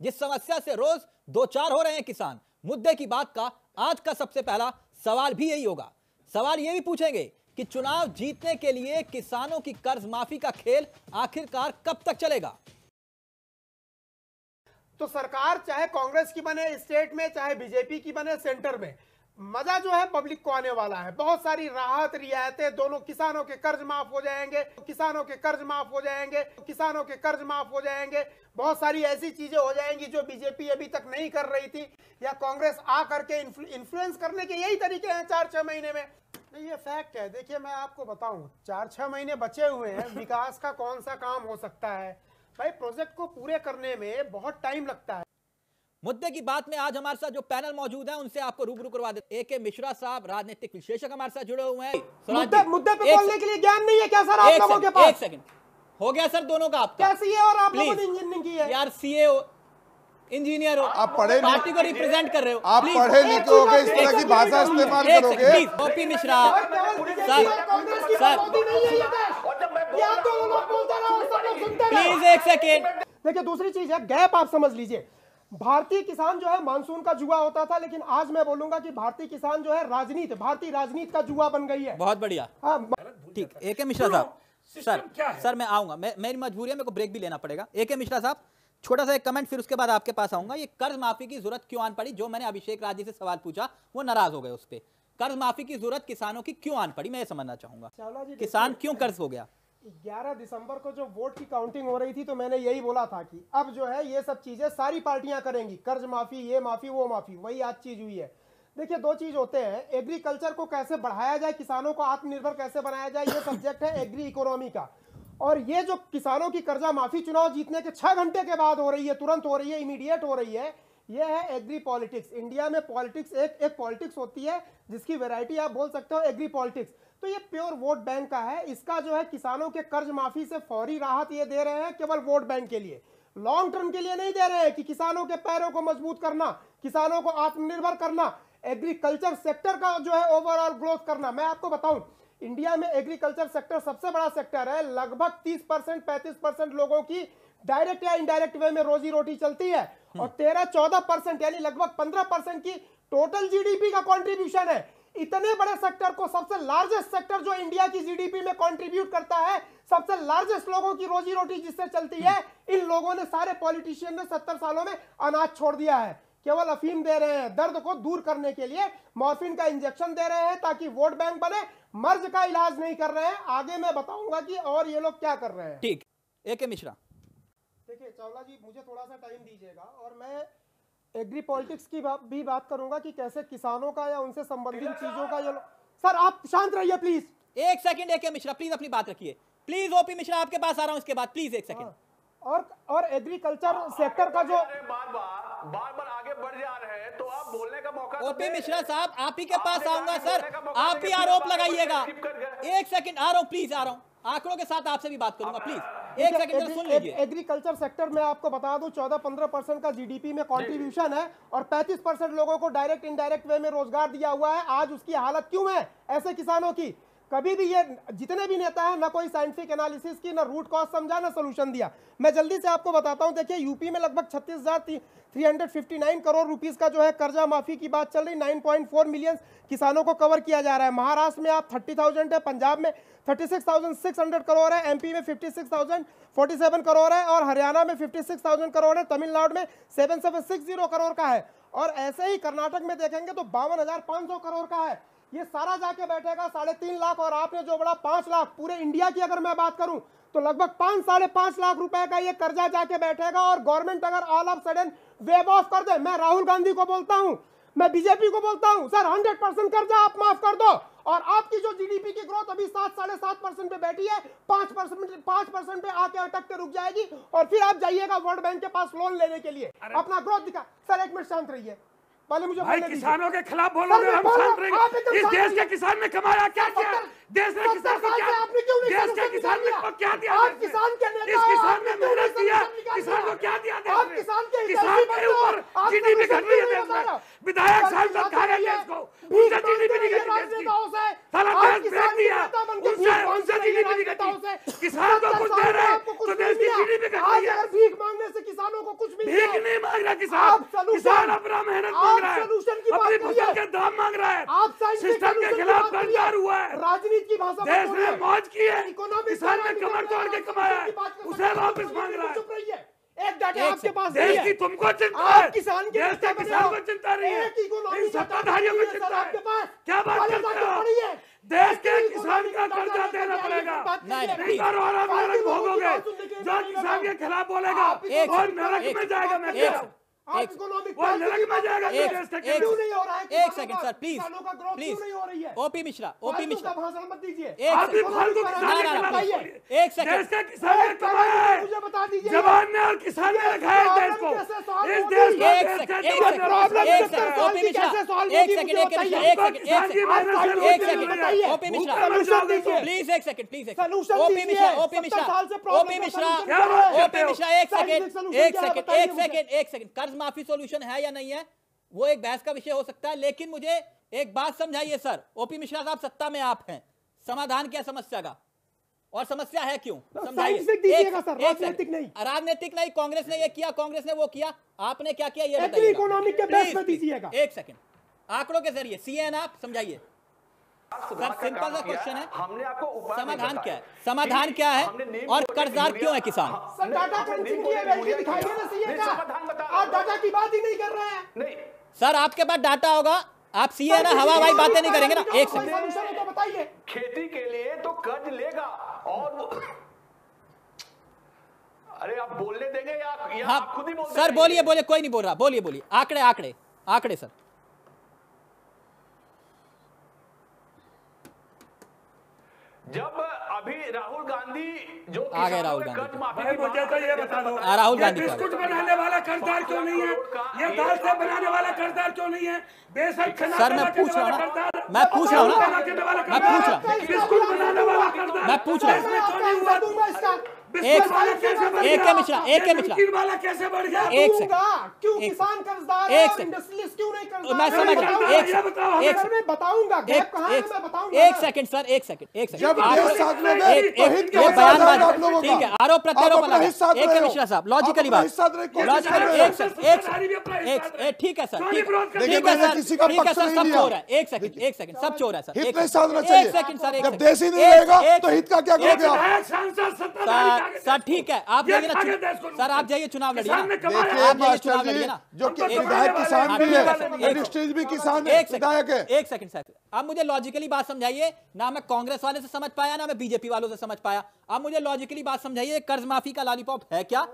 जिस समस्या से रोज दो चार हो रहे हैं किसान, मुद्दे की बात का आज का सबसे पहला सवाल भी यही होगा। सवाल ये भी पूछेंगे कि चुनाव जीतने के लिए किसानों की कर्ज माफ़ी का खेल आखिरकार कब तक चलेगा? तो सरकार चाहे कांग्रेस की बने स्टेट में, चाहे बीजेपी की बने सेंटर में मज़ा जो है पब्लिक को आने वाला है। बहुत सारी राहत, रियायतें दोनों किसानों के कर्ज माफ़ हो जाएँगे, किसानों के कर्ज माफ़ हो जाएँगे, किसानों के कर्ज माफ़ हो जाएँगे। बहुत सारी ऐसी चीज़ें हो जाएँगी जो बीजेपी अभी तक नहीं कर रही थी या कांग्रेस आ करके इन्फ्लुएंस करने के यही तरीके हैं चार छह महीने में। ये फैक्ट है। देखिए, मैं आपको बताऊँ चार छह महीने बचे हुए हैं। विकास का कौन सा काम हो सकता है? भाई प्रोजेक्ट को पूरे करने में बहुत टाइम लगता है। मुद्दे की बात में आज हमारे साथ जो पैनल मौजूद है उनसे आपको रूबरू करवा देते ए के मिश्रा साहब राजनीतिक विशेषक हमारे साथ जुड़े हुए हैं। मुद्दे मुद्दे पे बोलने के लिए ज्ञान नहीं है क्या सर आप लोगों के पास? एक सेकंड हो गया सर दोनों का आपका। कैसी है और आप लोगों ने इंजीनियरिंग की है? यार सीए इंजीनियर हो। आप पढ़े पार्टी को रिप्रेजेंट कर रहे हो। आप पढ़े लिखे हो इस तरह की भाषा इस्तेमाल करोगे। OP Mishra sir sir please एक सेकेंड देखिए दूसरी चीज़ है गैप आप समझ लीजिए। भारतीय किसान जो है मानसून का जुआ होता था लेकिन आज मैं बोलूँगा कि भारतीय किसान जो है राजनीति भारतीय राजनीति का जुआ बन गई है। बहुत बढ़िया। हाँ ठीक ए के मिश्रा साहब। सर सर मैं आऊँगा। मैं मेरी मजबूरी है मेरे को ब्रेक भी लेना पड़ेगा। ए के मिश्रा साहब छोटा सा एक कमेंट फिर उसके बाद आपके पास आऊँगा। ये कर्ज माफ़ी की ज़रूरत क्यों आन पड़ी? जो मैंने अभिषेक राज़ी से सवाल पूछा वो नाराज़ हो गए उस पर कर्ज माफ़ी की ज़रूरत किसानों की क्यों आन पड़ी? मैं ये समझना चाहूँगा। किसान क्यों कर्ज हो गया? 11 दिसंबर को जो वोट की काउंटिंग हो रही थी तो मैंने यही बोला था कि अब जो है ये सब चीज़ें सारी पार्टियाँ करेंगी। कर्ज माफ़ी, ये माफ़ी, वो माफ़ी, वही आज चीज़ हुई है। देखिए, दो चीज़ होते हैं। एग्रीकल्चर को कैसे बढ़ाया जाए, किसानों को आत्मनिर्भर कैसे बनाया जाए, ये सब्जेक्ट है एग्री इकोनॉमी का। और ये जो किसानों की कर्जा माफ़ी चुनाव जीतने के छह घंटे के बाद हो रही है, तुरंत हो रही है इमीडिएट हो रही है, ये है एग्री पॉलिटिक्स। इंडिया में पॉलिटिक्स, एक एक पॉलिटिक्स होती है जिसकी वेराइटी आप बोल सकते हो एग्री पॉलिटिक्स। तो ये प्योर वोट बैंक का है। इसका जो है किसानों के कर्ज माफ़ी से फौरी राहत ये दे रहे हैं केवल वोट बैंक के लिए। लॉन्ग टर्म के लिए नहीं दे रहे हैं कि किसानों के पैरों को मज़बूत करना किसानों को आत्मनिर्भर करना एग्रीकल्चर सेक्टर का जो है ओवरऑल ग्रोथ करना। मैं आपको बताऊँ इंडिया में एग्रीकल्चर सेक्टर सबसे बड़ा सेक्टर है। लगभग 30 परसेंट पैंतीस परसेंट लोगों की डायरेक्ट या इनडायरेक्ट वे में रोजी रोटी चलती है। और तेरह चौदह परसेंट यानी लगभग पंद्रह परसेंट की टोटल जीडीपी का कंट्रीब्यूशन है। इतने बड़े सेक्टर को सबसे लार्जेस्ट सेक्टर जो इंडिया की जीडीपी में कंट्रीब्यूट करता है सबसे लार्जेस्ट लोगों की रोजी रोटी जिससे चलती है इन लोगों ने सारे पॉलिटिशियन ने सत्तर सालों में अनाज छोड़ दिया है। केवल अफीम दे रहे हैं दर्द को दूर करने के लिए मॉर्फिन का इंजेक्शन दे रहे हैं ताकि वोट बैंक बने मर्ज का इलाज नहीं कर रहे हैं। आगे मैं बताऊँगा कि और ये लोग क्या कर रहे हैं। ठीक। ए के मिश्रा। देखिए चावला जी मुझे थोड़ा सा टाइम दीजिएगा और मैं एग्री पॉलिटिक्स की बा, भी बात करूँगा कि कैसे किसानों का या उनसे संबंधित चीज़ों का ये सर आप शांत रहिए प्लीज़ एक सेकंड एक मिश्रा प्लीज़ अपनी बात रखिए। प्लीज़ ओपी मिश्रा आपके पास आ रहा हूँ इसके बाद प्लीज़ एक सेकंड और और एग्रीकल्चर सेक्टर का जो बार बार बार बार आगे बढ़ जा रहे हैं तो आप बोलने का मौका ओपी मिश्रा साहब आप ही के पास आऊँगा सर। आप भी आरोप लगाइएगा। एक सेकंड आ रहा हूँ प्लीज़ आ रहा हूँ। आंकड़ों के साथ आपसे भी बात करूँगा प्लीज़ एक सेकंड सुन लीजिए। एग्रीकल्चर सेक्टर में आपको बता दूँ 14-15 परसेंट का जीडीपी में कंट्रीब्यूशन है और 35 परसेंट लोगों को डायरेक्ट इनडायरेक्ट वे में रोज़गार दिया हुआ है। आज उसकी हालत क्यों है? ऐसे किसानों की। कभी भी ये, जितने भी नेता हैं, ना कोई साइंटिफिक एनालिसिस की, ना रूट कॉज समझा, ना सोल्यूशन दिया। मैं जल्दी से आपको बताता हूँ, देखिए यूपी में लगभग छत्तीस हज़ार थ्री करोड़ रुपीस का जो है कर्जा माफ़ी की बात चल रही नाइन पॉइंट फोर मिलियन किसानों को कवर किया जा रहा है। महाराष्ट्र में आप थर्टी थाउज़ेंड है, पंजाब में thirty six thousand six hundred crore है एमपी में fifty six thousand forty seven crore है और हरियाणा में फिफ्टी सिक्स थाउज़ेंड करोड़ है, तमिलनाडु में seven seven six zero crore का है। और ऐसे ही कर्नाटक में देखेंगे तो बावन करोड़ का है। ये सारा जाके बैठेगा साढ़े तीन लाख और आपने जो बड़ा पाँच लाख पूरे इंडिया की अगर मैं बात करूँ तो लगभग पाँच साढ़े पाँच लाख रुपए का ये कर्जा जाके बैठेगा और गवर्नमेंट अगर all of sudden web off कर दे मैं राहुल गांधी को बोलता हूँ मैं बीजेपी को बोलता हूँ सर हंड्रेड परसेंट कर्जा आप माफ़ कर दो। और आपकी जो जीडीपी की ग्रोथ अभी सात साढ़े सात परसेंट पे बैठी है पाँच परसेंट पाँच परसेंट पे आके अटक के रुक जाएगी। और फिर आप जाइएगा वर्ल्ड बैंक के पास लोन लेने के लिए। अपना ग्रोथ दिखा। सर एक मिनट शांत रहिए। पहले मुझे भाई किसानों के खिलाफ बोलोगे हम शांत रहेंगे। इस देश के किसान ने कमाया क्या किया? देश ने किसान को क्या देश के किसान ने क्या दिया आप किसान के नेता इस किसान ने मेहनत किया? किसान को क्या दिया देश आप किसान के किसान के ऊपर जीडीपी घट रही है देश में। विधायक सांसद खा रहे हैं देश को। उनसे जीडीपी नहीं घटी देश की। साला देश फेंक दिया। उनसे उनसे जीडीपी नहीं घटी किसान को कुछ दे रहे तो देश की जीडीपी घट रही है। भीख मांगने से किसानों को कुछ मिल भीख नहीं मांग रहा solution- किसान अपना मेहनत मांग रहा है। की अपनी। फ़सल के दाम मांग रहा है। आप सिस्टम के खिलाफ बात हुआ है। राजनीति की भाषा देश ने। मौज की है। किसान ने कमर तोड़ के कमाया उसे वापस मांग रहा है। एक डाटा आपके पास देश की तुमको चिंता है। किसान के देश के किसान को चिंता नहीं है। सत्ताधारियों को चिंता है आपके पास। क्या बात करते हो। देश के किसान का कर्जा देना पड़ेगा। भोगोगे। जो किसान के खिलाफ बोलेगा और नरक में जाएगा मैं एक हूँ वो हो? है सेकंड सर प्लीज़ प्लीज़ क्यों नहीं हो रही है? ओपी मिश्रा ओपी मिश्रा भाषण मत दीजिए। एक सेकंड। जवान ने और किसान ने रखा है देश को। इस देश को ओपी सॉल्व एक होगी सेकंड मुझे एक बताइए। एक सेकंड एक सेकंड रोटी एक मिल सेकंड रही। ओपी मिश्रा प्लीज़ एक second please OP Mishra OP Mishra से ओपी मिश्रा ओपी मिश्रा एक सेकंड एक सेकंड एक सेकंड एक सेकंड कर्ज माफ़ी सॉल्यूशन है या नहीं है? वो एक बहस का विषय हो सकता है लेकिन मुझे एक बात समझाइए सर। ओपी मिश्रा साहब सत्ता में आप हैं। समाधान क्या समस्या का? और समस्या है क्यों? राजनीतिक नहीं। राजनीतिक नहीं कांग्रेस ने ये किया कांग्रेस ने वो किया। आपने क्या किया ये बताइए economic के दीजिएगा। एक सेकंड आंकड़ों के ज़रिए सीएन आप समझाइए। सर सिंपल सा क्वेश्चन है? हमने आपको समाधान क्या है? समाधान क्या है? और कर्जदार क्यों है किसान? सर नहीं, डाटा हमने की है दिखाइए ना सीए का। आप डाटा की बात ही नहीं कर रहे हैं। नहीं। सर आपके पास डाटा होगा आप सीए ना हवा हवाई बातें नहीं करेंगे ना एक सेकंड तो बताइए। खेती के लिए तो कर्ज लेगा और अरे आप बोलने देंगे या, या आप हाँ खुद ही बोल सर बोलिए बोलिए कोई नहीं बोल रहा बोलिए बोलिए। आंकड़े आंकड़े आंकड़े सर। जब अभी राहुल गांधी जो आ गए राहुल गांधी। माफ़ी मुझे तो ये बता दो राहुल गांधी बिस्कुट बनाने वाला कर्जदार क्यों नहीं है? ये दाल से बनाने वाला कर्जदार क्यों नहीं है? बेसन सर, मैं पूछ रहा हूँ मैं पूछ रहा हूँ मैं पूछ रहा हूँ। बिस्कुट बनाने वाला कर्जदार। मैं पूछ रहा हूँ। एक- वाला कैसे बढ़ एक? के मिश्रा, एक के मिश्रा। कैसे बढ़ गया एक। क्यों एक किसान कर्जदार एक सेकंड। इंडस्ट्रियलिस्ट क्यों नहीं कर्जदार मैं? समझ रहा हूँ बताऊँगा। एक। एक सर मैं बताऊँगा गैप एक कहाँ है एक मैं बताऊँगा एक सेकंड सर एक सेकंड एक सेकंड जब आप- देश साथ लोगे एक- तो एक- ये ठीक है आरोप प्रत्यारोप दे एक के मिश्रा साहब लॉजिकली बात हो, लॉजिकली हो। एक सेकंड एक एक ठीक है सर ठीक है सर किसी का ठीक है सर सब चोर है एक सेकंड एक सेकंड सब चोर है सर हित एक नहीं सेकंड। साधना चाहिए। सर एक जब। देश ही नहीं एक- रहेगा तो हित का क्या एक करोगे आप सांसद सर ठीक है आप जाइए ना सर आप जाइए चुनाव लड़िए आप जाइए चुनाव लड़िए ना। जो तो विधायक किसान भी है। कमाने वाले। इंडस्ट्रीज़ भी किसान एक विधायक है। एक सेकंड सर। अब मुझे लॉजिकली बात समझाइए। ना मैं कांग्रेस वाले से समझ पाया ना मैं बीजेपी वालों से समझ पाया। आप मुझे लॉजिकली बात समझाइए कर्ज माफ़ी का लॉलीपॉप है क्या?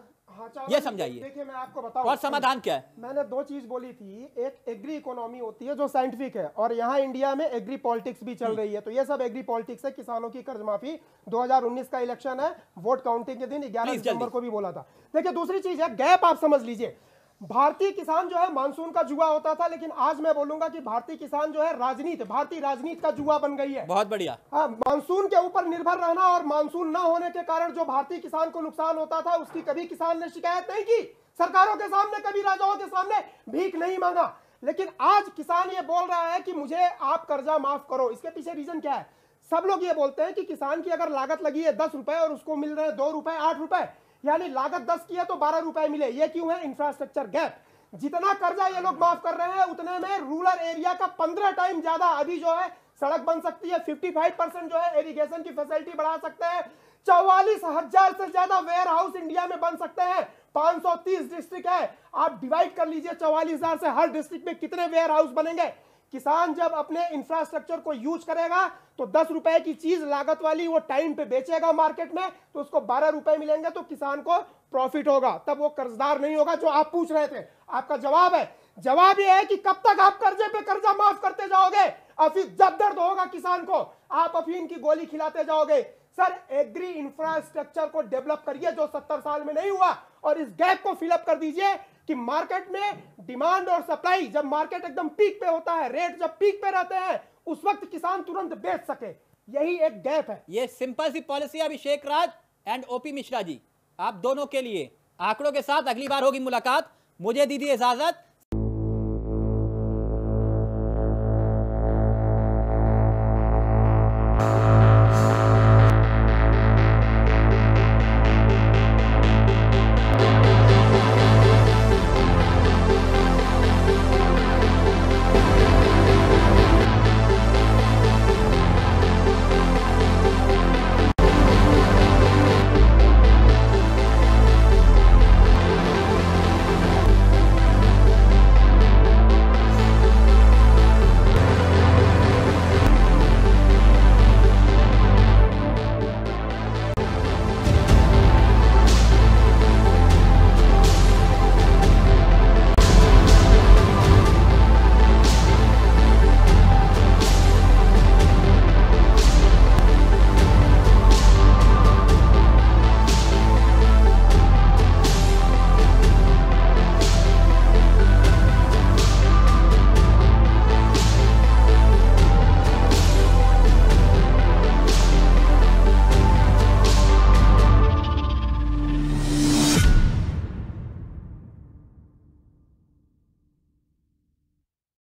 ये समझाइए। देखिए मैं आपको बताऊँ। और समाधान क्या है? मैंने दो चीज़ बोली थी। एक एग्री इकोनॉमी होती है जो साइंटिफिक है और यहाँ इंडिया में एग्री पॉलिटिक्स भी चल रही है। तो ये सब एग्री पॉलिटिक्स है किसानों की कर्ज माफ़ी 2019 का इलेक्शन है वोट काउंटिंग के दिन ग्यारह दिसंबर को भी बोला था। देखिए दूसरी चीज़ है गैप आप समझ लीजिए। भारतीय किसान जो है मानसून का जुआ होता था लेकिन आज मैं बोलूँगा कि भारतीय किसान जो है राजनीति भारतीय राजनीति का जुआ बन गई है। बहुत बढ़िया। हाँ मानसून के ऊपर निर्भर रहना और मानसून न होने के कारण जो भारतीय किसान को नुकसान होता था उसकी कभी किसान ने शिकायत नहीं की। सरकारों के सामने कभी राजाओं के सामने भीख नहीं मांगा। लेकिन आज किसान ये बोल रहा है कि मुझे आप कर्जा माफ़ करो। इसके पीछे रीजन क्या है? सब लोग ये बोलते हैं कि किसान की अगर लागत लगी है दस रुपए और उसको मिल रहे हैं दो रुपए आठ रुपए यानी लागत दस की है तो बारह रुपए मिले। ये क्यों है? इंफ्रास्ट्रक्चर गैप जितना कर्जा ये लोग माफ़ कर रहे हैं, उतने में रूरल एरिया का पंद्रह टाइम ज़्यादा अभी जो है, सड़क बन सकती है। 55 परसेंट जो है इरिगेशन की फैसिलिटी बढ़ा सकते हैं। चौवालीस हज़ार से ज़्यादा वेयर हाउस इंडिया में बन सकते हैं। 530 डिस्ट्रिक्ट है। आप डिवाइड कर लीजिए चौवालीस हज़ार से हर डिस्ट्रिक्ट में कितने वेयर हाउस बनेंगे? किसान जब अपने इंफ्रास्ट्रक्चर को यूज़ करेगा तो दस रुपए की चीज़ लागत वाली वो टाइम पे बेचेगा मार्केट में तो उसको बारह रुपए मिलेंगे तो किसान को प्रॉफिट होगा। तब वो कर्जदार नहीं होगा, जो आप पूछ रहे थे। आपका जवाब है। जवाब ये है कि कब तक आप कर्जे पे कर्जा माफ़ करते जाओगे? अफीम जब दर्द होगा किसान को, आप अफीम की गोली खिलाते जाओगे। सर एग्री इंफ्रास्ट्रक्चर को डेवलप करिए, जो सत्तर साल में नहीं हुआ, और इस गैप को फिलअप कर दीजिए। कि मार्केट में डिमांड और सप्लाई जब मार्केट एकदम पीक पे होता है, रेट जब पीक पे रहते हैं, उस वक्त किसान तुरंत बेच सके। यही एक गैप है। ये simple C policy Abhishek Raj and OP Mishra ji. आप दोनों के लिए आंकड़ों के साथ अगली बार होगी मुलाकात। मुझे दीदी इजाज़त।